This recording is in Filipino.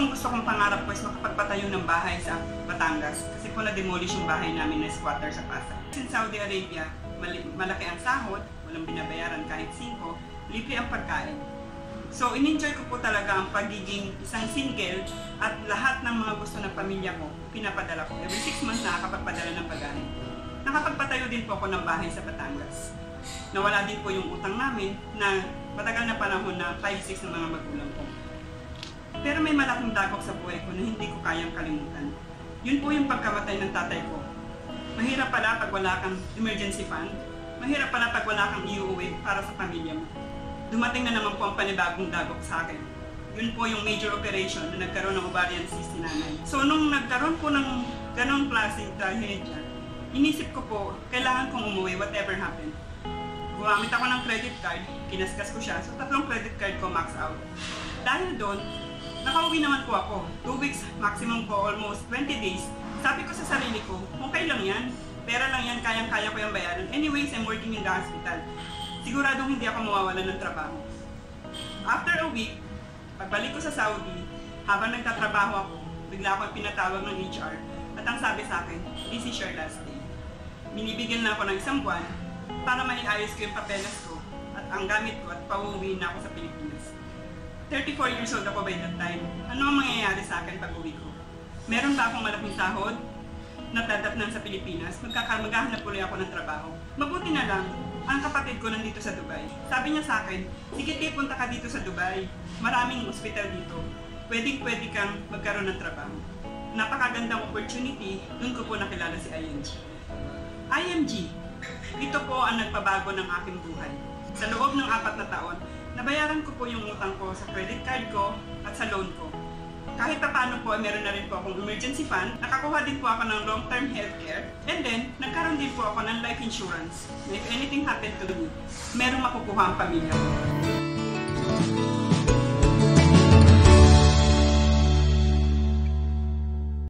gustong gusto kong pangarap ko is makapagpatayo ng bahay sa Batangas kasi po na-demolish yung bahay namin na squatter sa Pasay. In Saudi Arabia, malaki ang sahod, walang binabayaran kahit 5, libre ang pagkain. So, in-enjoy ko po talaga ang pagiging isang single at lahat ng mga gusto ng pamilya ko, pinapadala ko. Every 6 months nakakapagpadala ng pagkain. Nakapagpatayo din po ako ng bahay sa Batangas. Nawala din po yung utang namin na matagal na panahon na 5-6 ng mga magulang ko. Pero may malaking dagok sa buhay ko na hindi ko kayang kalimutan. Yun po yung pagkamatay ng tatay ko. Mahirap pala pag wala kang emergency fund. Mahirap pala pag wala kang iuwi para sa pamilya mo. Dumating na naman po ang panibagong dagok sa akin. Yun po yung major operation na nagkaroon ng ovarian cyst si nanay. So nung nagkaroon po ng ganong klaseng trahedya, inisip ko po, kailangan kong umuwi whatever happened. Gumamit ako ng credit card, kinaskas ko siya, so tatlong credit card ko max out. Dahil doon, nakauwi naman po ako. 2 weeks, maximum po almost 20 days. Sabi ko sa sarili ko, okay lang yan. Pera lang yan, kayang-kaya ko yung bayaran. Anyways, I'm working in the hospital. Siguradong hindi ako mawawalan ng trabaho. After a week, pagbalik ko sa Saudi, habang nagtatrabaho ako, bigla ako pinatawag ng HR at ang sabi sa akin, this is your last day. Binibigyan na ako ng isang buwan para maiayos ko yung papeles ko at ang gamit ko at pauwi na ako sa Pilipinas. 34 years old ako by that time. Ano ang mangyayari sa akin pag uwi ko? Meron ba akong malaking sahod? Natadatnan sa Pilipinas? Magkaka- Maghahanap ulit ako ng trabaho. Mabuti na lang, ang kapatid ko nandito sa Dubai. Sabi niya sa akin, sige te, punta ka dito sa Dubai. Maraming ospital dito. Pwedeng pwede kang magkaroon ng trabaho. Napakagandang opportunity, doon ko po nakilala si IMG. IMG, ito po ang nagpabago ng aking buhay. Sa loob ng apat na taon, nabayaran ko po yung utang ko sa credit card ko at sa loan ko. Kahit pa paano po, meron na rin po akong emergency fund, nakakuha din po ako ng long-term healthcare, and then, nagkaroon din po ako ng life insurance. If anything happened to me, merong makukuha ang pamilya ko.